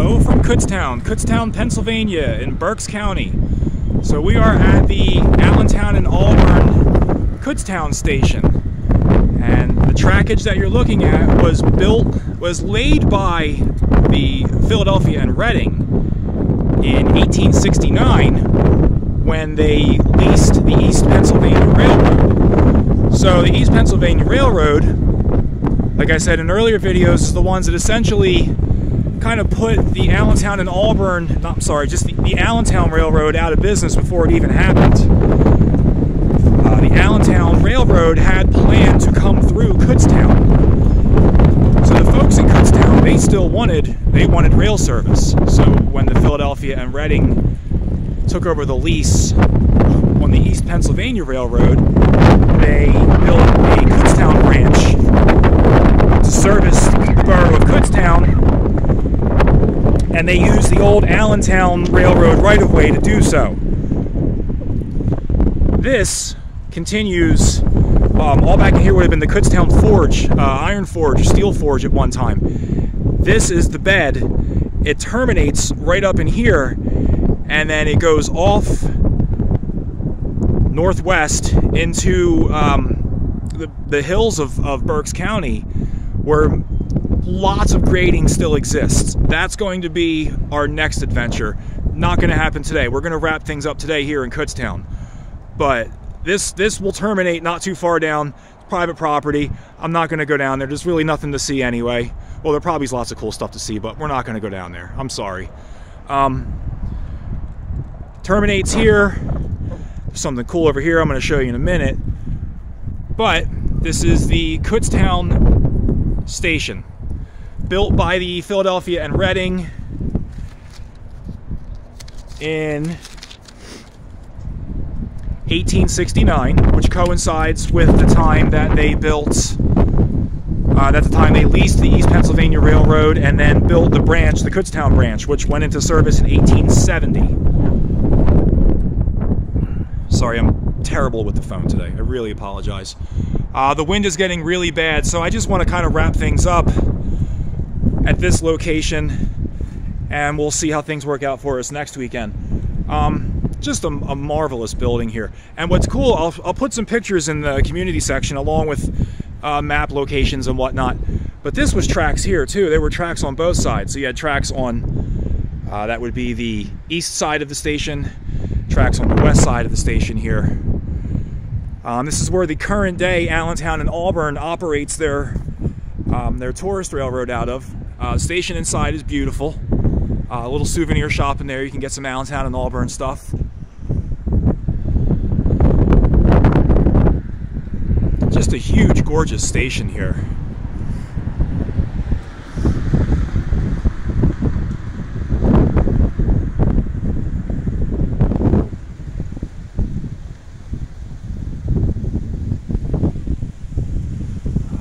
Hello from Kutztown, Kutztown, Pennsylvania, in Berks County. So we are at the Allentown and Auburn Kutztown station. And the trackage that you're looking at was built, was laid by the Philadelphia and Reading in 1869 when they leased the East Pennsylvania Railroad. So the East Pennsylvania Railroad, like I said in earlier videos, is the ones that essentially kind of put the Allentown and Auburn, not, I'm sorry, just the, the Allentown Railroad out of business before it even happened. Uh, the Allentown Railroad had planned to come through Kutztown. So the folks in Kutztown, they still wanted, they wanted rail service. So when the Philadelphia and Reading took over the lease on the East Pennsylvania Railroad, they built a Kutztown branch to service the borough of Kutztown and they used the old Allentown Railroad right-of-way to do so. This continues, um, all back in here would have been the Kutztown Forge, uh, Iron Forge, Steel Forge at one time. This is the bed. It terminates right up in here, and then it goes off northwest into um, the, the hills of, of Berks County, where lots of grading still exists. That's going to be our next adventure. Not going to happen today. We're going to wrap things up today here in Kutztown. But this this will terminate not too far down. private property. I'm not going to go down there. There's really nothing to see anyway. Well, there probably is lots of cool stuff to see, but we're not going to go down there. I'm sorry. Um, terminates here. There's something cool over here I'm going to show you in a minute. But this is the Kutztown station built by the Philadelphia and Reading in 1869, which coincides with the time that they built, uh, that's the time they leased the East Pennsylvania Railroad and then built the branch, the Kutztown branch, which went into service in 1870. Sorry, I'm terrible with the phone today. I really apologize. Uh, the wind is getting really bad, so I just want to kind of wrap things up at this location and we'll see how things work out for us next weekend. Um, just a, a, marvelous building here. And what's cool, I'll, I'll, put some pictures in the community section along with uh, map locations and whatnot. But this was tracks here too. There were tracks on both sides. So you had tracks on, uh, that would be the east side of the station, tracks on the west side of the station here. Um, this is where the current day Allentown and Auburn operates their, um, their tourist railroad out of. Uh, the station inside is beautiful. Uh, a little souvenir shop in there. You can get some Allentown and Auburn stuff. Just a huge, gorgeous station here.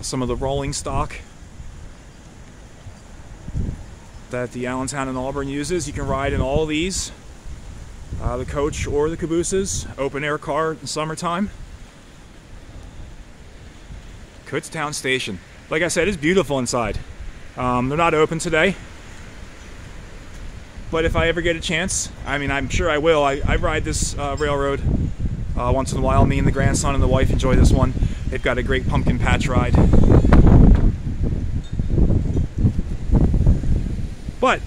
some of the rolling stock that the Allentown and Auburn uses. You can ride in all these, uh, the coach or the cabooses, open air car in summertime. Kutztown Station. Like I said, it's beautiful inside. Um, they're not open today. But if I ever get a chance, I mean, I'm sure I will. I, I ride this uh, railroad uh, once in a while. Me and the grandson and the wife enjoy this one. They've got a great pumpkin patch ride. But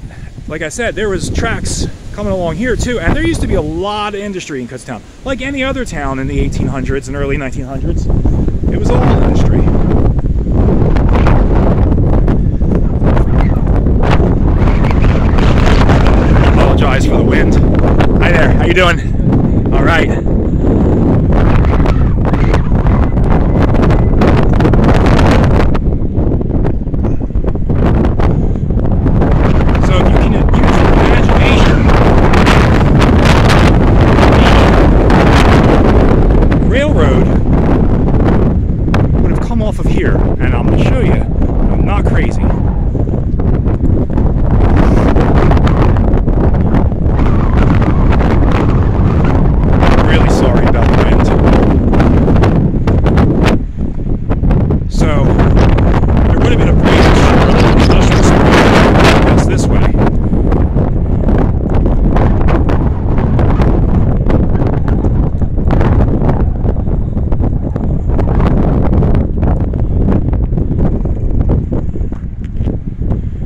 like I said, there was tracks coming along here too, and there used to be a lot of industry in Kutztown. Like any other town in the 1800s and early 1900s, it was all industry. apologize for the wind. Hi there, how you doing? All right. really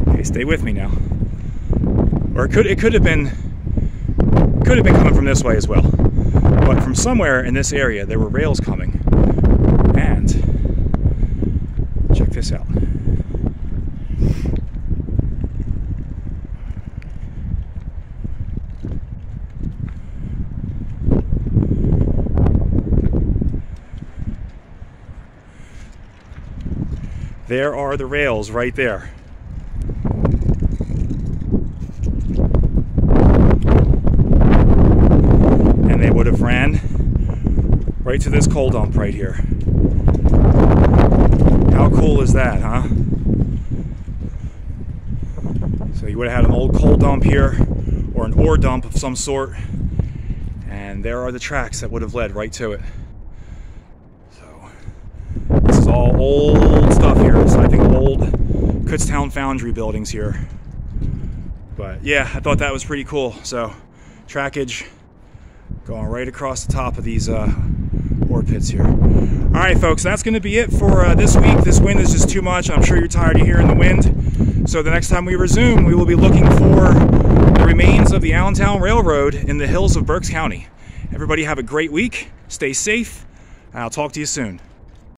Okay, stay with me now. Or it could it could have been could have been coming from this way as well. But from somewhere in this area there were rails coming. And check this out. There are the rails right there. And they would have ran right to this coal dump right here. How cool is that, huh? So you would have had an old coal dump here or an ore dump of some sort. And there are the tracks that would have led right to it. So this is all old stuff here. So I think old Kutztown Foundry buildings here. But yeah, I thought that was pretty cool. So trackage going right across the top of these uh, ore pits here. All right, folks, that's going to be it for uh, this week. This wind is just too much. I'm sure you're tired of hearing the wind. So the next time we resume, we will be looking for the remains of the Allentown Railroad in the hills of Berks County. Everybody have a great week. Stay safe, and I'll talk to you soon.